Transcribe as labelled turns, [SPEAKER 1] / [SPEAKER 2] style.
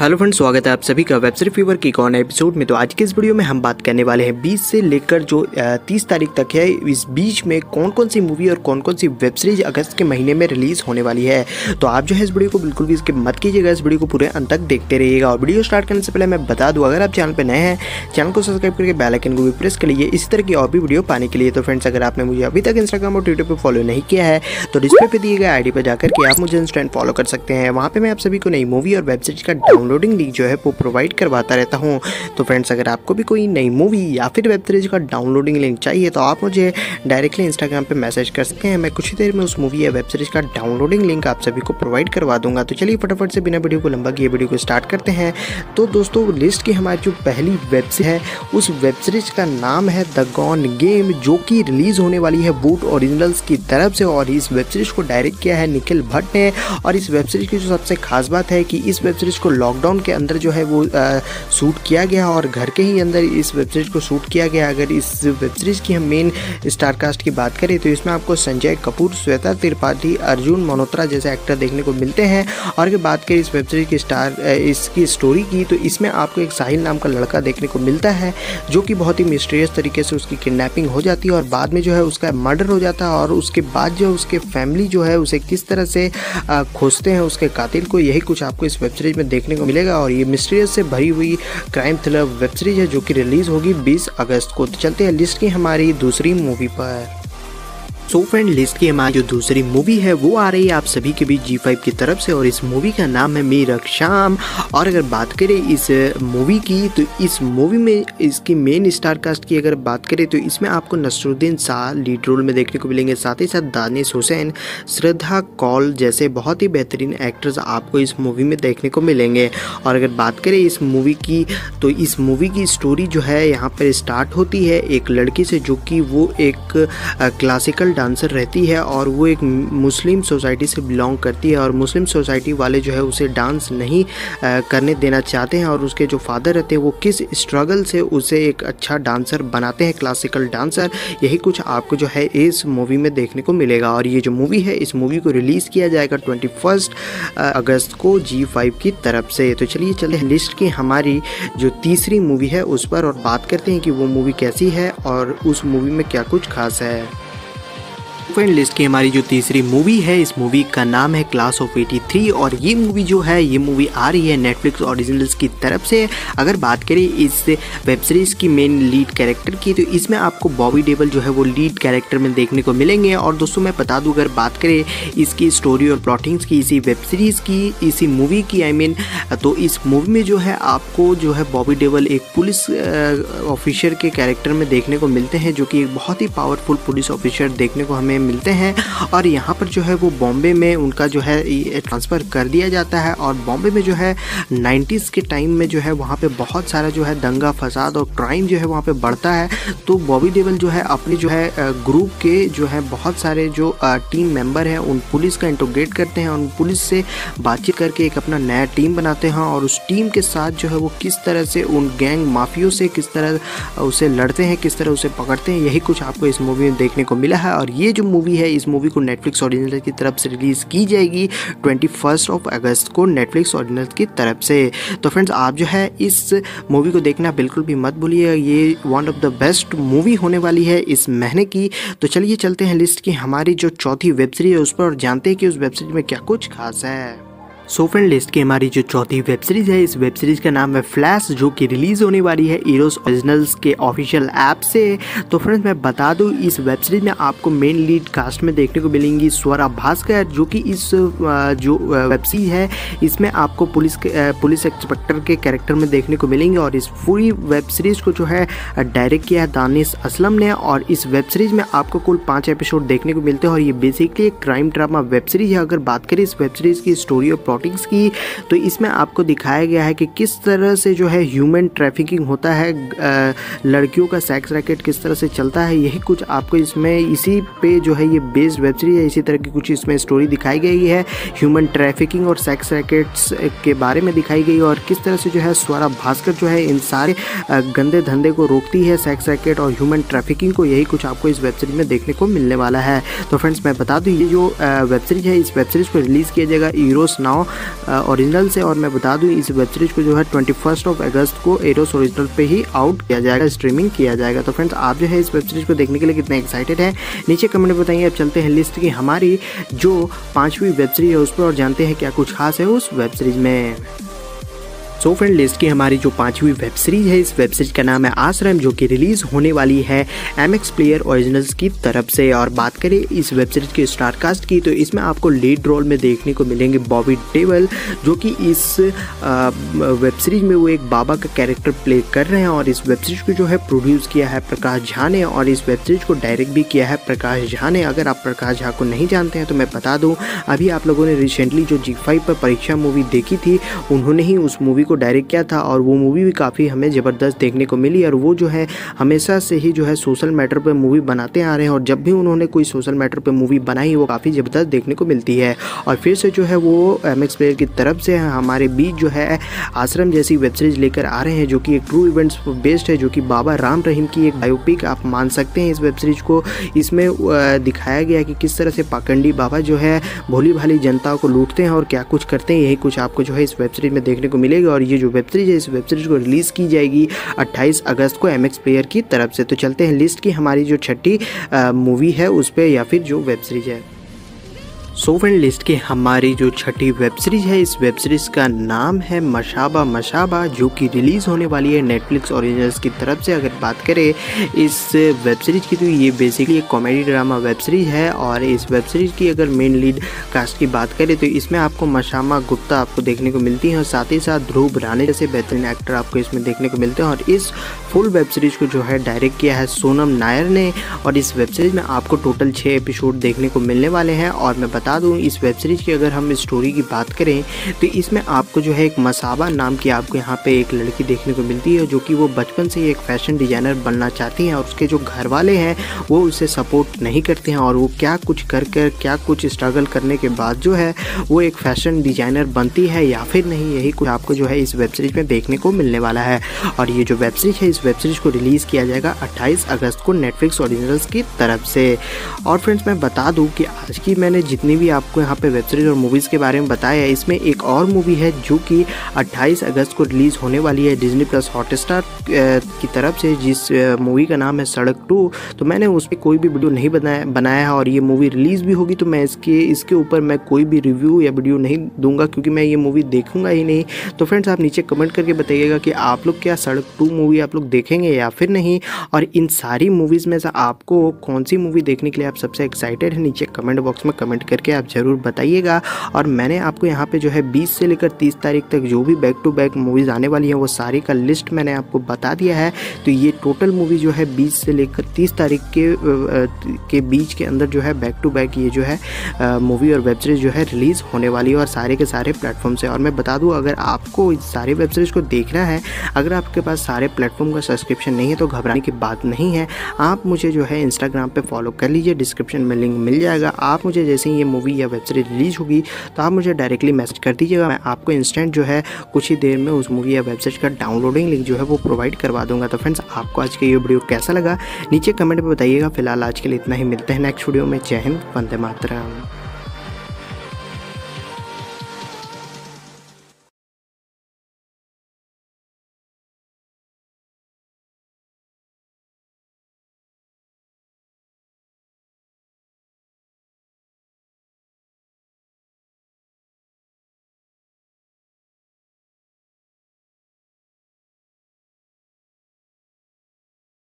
[SPEAKER 1] Hello friends, स्वागत है आप सभी का वेब सीरीज़ फीवर की कौन एपिसोड में। तो आज के इस वीडियो में हम बात करने वाले हैं 20 से लेकर जो 30 तारीख तक है, इस बीच में कौन कौन सी मूवी और कौन कौन सी वेब सीरीज़ अगस्त के महीने में रिलीज़ होने वाली है। तो आप जो है इस वीडियो को बिल्कुल भी इसके मत कीजिएगा, इस वीडियो को पूरे अंत तक देखते रहिएगा। और वीडियो स्टार्ट करने से पहले मैं बता दूँ, अगर आप चैनल पर नए हैं, चैनल को सब्सक्राइब करके बेलाइकन को भी प्रेस कर लीजिए, इसी तरह की और भी वीडियो पाने के लिए। तो फ्रेंड्स अगर आपने मुझे अभी तक इंस्टाग्राम और ट्विटर पर फॉलो नहीं किया है तो डिस्प्ले पर दिए गए आई पर जाकर के आप मुझे इंस्टेंट फॉलो कर सकते हैं। वहाँ पर मैं आप सभी को नई मूवी और वेब सीरीज़ का डाउनलोडिंग लिंक जो है वो प्रोवाइड करवाता रहता हूँ। तो फ्रेंड्स अगर आपको भी कोई नई मूवी या फिर वेब सीरीज़ का डाउनलोडिंग लिंक चाहिए तो आप मुझे डायरेक्टली इंस्टाग्राम पे मैसेज कर सकते हैं। मैं कुछ ही देर में उस मूवी या वेब सीरीज़ का डाउनलोडिंग लिंक आप सभी को प्रोवाइड करवा दूँगा। तो चलिए फटाफट से बिना वीडियो को लंबा किए वीडियो को स्टार्ट करते हैं। तो दोस्तों लिस्ट की हमारी जो पहली वेब सीरीज़ है, उस वेब सीरीज़ का नाम है द गॉन गेम जो कि रिलीज़ होने वाली है बूट ओरिजिनल्स की तरफ़ से। और इस वेब सीरीज़ को डायरेक्ट किया है निखिल भट्ट ने। और इस वेब सीरीज़ की जो सबसे खास बात है कि इस वेब सीरीज़ को लॉकडाउन के अंदर जो है वो शूट किया गया और घर के ही अंदर इस वेब सीरीज़ को शूट किया गया। अगर इस वेब सीरीज़ की हम मेन स्टारकास्ट की बात करें तो इसमें आपको संजय कपूर, श्वेता त्रिपाठी, अर्जुन मल्होत्रा जैसे एक्टर देखने को मिलते हैं। और अगर बात करें इस वेब सीरीज़ की स्टार इसकी स्टोरी की तो इसमें आपको एक साहिल नाम का लड़का देखने को मिलता है, जो कि बहुत ही मिस्टीरियस तरीके से उसकी किडनैपिंग हो जाती है और बाद में जो है उसका मर्डर हो जाता है और उसके बाद जो उसके फैमिली जो है उसे किस तरह से खोजते हैं उसके कातिल को, यही कुछ आपको इस वेब सीरीज़ में देखने को मिलेगा और ये मिस्टीरियस से भरी हुई क्राइम थ्रिलर वेब सीरीज़ है जो कि रिलीज़ होगी 20 अगस्त को। तो चलते हैं लिस्ट की हमारी दूसरी मूवी पर। सो फ्रेंड लिस्ट की हमारी जो दूसरी मूवी है, वो आ रही है आप सभी के बीच जी फाइव की तरफ़ से और इस मूवी का नाम है मेरा शाम। और अगर बात करें इस मूवी की तो इस मूवी में इसकी मेन स्टार कास्ट की अगर बात करें तो इसमें आपको नसरुद्दीन शाह लीड रोल में देखने को मिलेंगे। साथ ही साथ दानिश हुसैन, श्रद्धा कौल जैसे बहुत ही बेहतरीन एक्टर्स आपको इस मूवी में देखने को मिलेंगे। और अगर बात करें इस मूवी की तो इस मूवी की स्टोरी जो है, यहाँ पर स्टार्ट होती है एक लड़की से जो कि वो एक क्लासिकल डांसर रहती है और वो एक मुस्लिम सोसाइटी से बिलोंग करती है और मुस्लिम सोसाइटी वाले जो है उसे डांस नहीं करने देना चाहते हैं और उसके जो फादर रहते हैं वो किस स्ट्रगल से उसे एक अच्छा डांसर बनाते हैं, क्लासिकल डांसर। यही कुछ आपको जो है इस मूवी में देखने को मिलेगा और ये जो मूवी है, इस मूवी को रिलीज़ किया जाएगा ट्वेंटी अगस्त को जी फाइव की तरफ़ से। तो चलिए चले लिस्ट की हमारी जो तीसरी मूवी है उस पर और बात करते हैं कि वो मूवी कैसी है और उस मूवी में क्या कुछ खास है। फ्रेंड लिस्ट की हमारी जो तीसरी मूवी है इस मूवी का नाम है क्लास ऑफ़ 83 और ये मूवी जो है ये मूवी आ रही है नेटफ्लिक्स ओरिजिनल्स की तरफ़ से। अगर बात करें इस वेब सीरीज़ की मेन लीड कैरेक्टर की तो इसमें आपको बॉबी डेबल जो है वो लीड कैरेक्टर में देखने को मिलेंगे। और दोस्तों मैं बता दूँ अगर बात करें इसकी स्टोरी और प्लॉटिंग्स की इसी वेब सीरीज़ की इसी मूवी की आई I मीन mean, तो इस मूवी में जो है आपको जो है बॉबी डेबल एक पुलिस ऑफिसर के कैरेक्टर में देखने को मिलते हैं जो कि एक बहुत ही पावरफुल पुलिस ऑफिसर देखने को हमें मिलते हैं और यहाँ पर जो है वो बॉम्बे में उनका जो है ट्रांसफ़र कर दिया जाता है और बॉम्बे में जो है नाइन्टीज़ के टाइम में जो है वहाँ पर बहुत सारा जो है दंगा, फसाद और क्राइम जो है वहाँ पर बढ़ता है। तो बॉबी देवल जो है अपने जो है ग्रुप के जो है बहुत सारे जो टीम मेंबर हैं, उन पुलिस का इंटोग्रेट करते हैं उन पुलिस से बातचीत करके एक अपना नया टीम बनाते हैं और उस टीम के साथ जो है वो किस तरह से उन गैंग माफियों से किस तरह उसे लड़ते हैं, किस तरह उसे पकड़ते हैं, यही कुछ आपको इस मूवी में देखने को मिला है। और ये जो मूवी है, इस मूवी को नेटफ्लिक्स ओरिजिनल की तरफ़ से रिलीज़ की जाएगी ट्वेंटी फ़र्स्ट ऑफ़ अगस्त को नेटफ्लिक्स ओरिजिनल की तरफ़ से। तो फ्रेंड्स आप जो है इस मूवी को देखना बिल्कुल भी मत भूलिए, ये one of the best movie होने वाली है इस महीने की। तो चलिए चलते हैं लिस्ट की हमारी जो चौथी वेब सीरीज़ है उस पर और जानते हैं कि उस वेब सीरीज़ में क्या कुछ खास है। सो फ्रेंड लिस्ट की हमारी जो चौथी वेब सीरीज़ है, इस वेब सीरीज़ का नाम है फ्लैश जो कि रिलीज़ होने वाली है ईरोस ओरिजिनल्स के ऑफिशियल ऐप से। तो फ्रेंड्स मैं बता दूँ, इस वेब सीरीज़ में आपको मेन लीड कास्ट में देखने को मिलेंगी स्वरा भास्कर जो कि इस जो वेब सीरीज़ है, इसमें आपको पुलिस पुलिस इंस्पेक्टर के कैरेक्टर में देखने को मिलेंगे और इस पूरी वेब सीरीज़ को जो है डायरेक्ट किया है दानिश असलम ने और इस वेब सीरीज़ में आपको कुल पाँच एपिसोड देखने को मिलते हैं और ये बेसिकली एक क्राइम ड्रामा वेब सीरीज़ है। अगर बात करें इस वेब सीरीज़ की स्टोरी और प्लॉटिंग्स की तो इसमें आपको दिखाया गया है कि किस तरह से जो है ह्यूमन ट्रैफिकिंग होता है लड़कियों का सेक्स रैकेट किस तरह से चलता है, यही कुछ आपको इसमें, इसी पे जो है ये बेस्ड वेब सीरीज़ है, इसी तरह की कुछ इसमें स्टोरी दिखाई गई है ह्यूमन ट्रैफिकिंग और सेक्स रैकेट्स के बारे में दिखाई गई और किस तरह से जो है स्वरा भास्कर जो है इन सारे गंदे धंधे को रोकती है सेक्स रैकेट और ह्यूमन ट्रैफिकिंग को, यही कुछ आपको इस वेब सीरीज़ में देखने को मिलने वाला है। तो फ्रेंड्स मैं बता दूँ, ये जो वेब सीरीज़ है, इस वेब सीरीज़ को रिलीज़ किया जाएगा ईरोस नाउ ओरिजिनल से और मैं बता दूँ, इस वेब सीरीज़ को जो है ट्वेंटी फ़र्स्ट ऑफ़ अगस्त को एरोस ओरिजिनल पे ही आउट किया जाएगा स्ट्रीमिंग किया जाएगा। तो फ्रेंड्स आप जो है इस वेब सीरीज़ को देखने के लिए कितने एक्साइटेड है? नीचे कमेंट में बताइए, अब चलते हैं लिस्ट की हमारी जो पाँचवीं वेब सीरीज़ है उस पर और जानते हैं क्या कुछ खास है उस वेब सीरीज़ में। सो फ्रेंड लिस्ट की हमारी जो पांचवी वेब सीरीज़ है, इस वेब सीरीज़ का नाम है आश्रम, जो कि रिलीज़ होने वाली है एम एक्स प्लेयर ओरिजिनल्स की तरफ़ से। और बात करें इस वेब सीरीज़ के स्टारकास्ट की तो इसमें आपको लीड रोल में देखने को मिलेंगे बॉबी टेबल जो कि इस वेब सीरीज़ में वो एक बाबा का कैरेक्टर प्ले कर रहे हैं। और इस वेब सीरीज़ को जो है प्रोड्यूस किया है प्रकाश झा ने, और इस वेब सीरीज़ को डायरेक्ट भी किया है प्रकाश झा ने। अगर आप प्रकाश झा को नहीं जानते हैं तो मैं बता दूँ, अभी आप लोगों ने रिसेंटली जो जी फाइव पर परीक्षा मूवी देखी थी, उन्होंने ही उस मूवी को डायरेक्ट किया था और वो मूवी भी काफ़ी हमें ज़बरदस्त देखने को मिली और वो जो है हमेशा से ही जो है सोशल मैटर पर मूवी बनाते आ रहे हैं और जब भी उन्होंने कोई सोशल मैटर पर मूवी बनाई, वो काफ़ी ज़बरदस्त देखने को मिलती है। और फिर से जो है वो एम एक्स प्लेयर की तरफ़ से हमारे बीच जो है आश्रम जैसी वेब सीरीज़ लेकर आ रहे हैं, जो कि एक ट्रू इवेंट्स बेस्ड है, जो कि बाबा राम रहीम की एक बायोपिक आप मान सकते हैं इस वेब सीरीज़ को। इसमें दिखाया गया कि किस तरह से पाखंडी बाबा जो है भोली भाली जनता को लूटते हैं और क्या कुछ करते हैं, यही कुछ आपको जो है इस वेब सीरीज़ में देखने को मिलेगा। और ये जो वेब सीरीज़ है, इस वेब सीरीज़ को रिलीज़ की जाएगी 28 अगस्त को एम प्लेयर की तरफ़ से। तो चलते हैं लिस्ट की हमारी जो छठी मूवी है, उस पर या फिर जो वेब सीरीज़ है। सो फ्रेंड लिस्ट की हमारी जो छठी वेब सीरीज़ है, इस वेब सीरीज़ का नाम है मशाबा मशाबा, जो कि रिलीज़ होने वाली है नेटफ्लिक्स ओरिजिनल्स की तरफ़ से। अगर बात करें इस वेब सीरीज़ की तो ये बेसिकली एक कॉमेडी ड्रामा वेब सीरीज़ है और इस वेब सीरीज़ की अगर मेन लीड कास्ट की बात करें तो इसमें आपको मशामा गुप्ता आपको देखने को मिलती है और साथ ही साथ ध्रुव राणे जैसे बेहतरीन एक्टर आपको इसमें देखने को मिलते हैं। और इस फुल वेब सीरीज़ को जो है डायरेक्ट किया है सोनम नायर ने और इस वेब सीरीज़ में आपको टोटल छः एपिसोड देखने को मिलने वाले हैं। और मैं बता दूँ, इस वेब सीरीज़ की अगर हम स्टोरी की बात करें तो इसमें आपको जो है एक मसाबा नाम की आपको यहाँ पे एक लड़की देखने को मिलती है, जो कि वो बचपन से ही एक फ़ैशन डिज़ाइनर बनना चाहती हैं और उसके जो घर वाले हैं, वो उसे सपोर्ट नहीं करते हैं और वो क्या कुछ कर कर, क्या कुछ स्ट्रगल करने के बाद जो है, वो एक फ़ैशन डिज़ाइनर बनती है या फिर नहीं, यही कुछ आपको जो है इस वेब सीरीज़ में देखने को मिलने वाला है। और ये जो वेब सीरीज़ है, इस वेब सीरीज़ को रिलीज़ किया जाएगा 28 अगस्त को नेटफ्लिक्स ओरिजिनल्स की तरफ़ से। और फ्रेंड्स मैं बता दूँ कि आज की मैंने जितनी भी आपको यहाँ पे वेब सीरीज़ और मूवीज़ के बारे में बताया है। इसमें एक और मूवी है जो कि 28 अगस्त को रिलीज़ होने वाली है डिजनी प्लस हॉटस्टार की तरफ़ से, जिस मूवी का नाम है सड़क टू। तो मैंने उस पर कोई भी वीडियो नहीं बनाया बनाया है और ये मूवी रिलीज़ भी होगी तो मैं इसके इसके ऊपर मैं कोई भी रिव्यू या वीडियो नहीं दूँगा, क्योंकि मैं ये मूवी देखूँगा ही नहीं। तो फ्रेंड्स आप नीचे कमेंट करके बताइएगा कि आप लोग क्या सड़क टू मूवी आप लोग देखेंगे या फिर नहीं? और इन सारी मूवीज़ में से आपको कौन सी मूवी देखने के लिए आप सबसे एक्साइटेड है? नीचे कमेंट बॉक्स में कमेंट करके आप ज़रूर बताइएगा। और मैंने आपको यहाँ पे जो है 20 से लेकर 30 तारीख तक जो भी बैक टू बैक मूवीज़ आने वाली हैं, वो सारी का लिस्ट मैंने आपको बता दिया है। तो ये टोटल मूवी जो है 20 से लेकर 30 तारीख के के बीच के अंदर जो है बैक टू बैक ये जो है मूवी और वेब सीरीज़ जो है रिलीज़ होने वाली है और सारे के सारे प्लेटफॉर्म से। और मैं बता दूँ, अगर आपको इस सारे वेब सीरीज़ को देखना है, अगर आपके पास सारे प्लेटफॉर्म का सब्सक्रिप्शन नहीं है तो घबराने की बात नहीं है। आप मुझे जो है इंस्टाग्राम पे फॉलो कर लीजिए डिस्क्रिप्शन में लिंक मिल जाएगा। आप मुझे जैसे ही ये मूवी या वेब सीरीज़ रिलीज़ होगी तो आप मुझे डायरेक्टली मैसेज कर दीजिएगा। मैं आपको इंस्टेंट जो है, कुछ ही देर में उस मूवी या वेब सीरीज़ का डाउनलोडिंग लिंक जो है, वो प्रोवाइड करवा दूँगा। तो फ्रेंड्स आपको आज का ये वीडियो कैसा लगा? नीचे कमेंट में बताइएगा। फ़िलहाल आज के लिए इतना ही। मिलते हैं नेक्स्ट वीडियो में। जय हिंद, वंदे मातरम।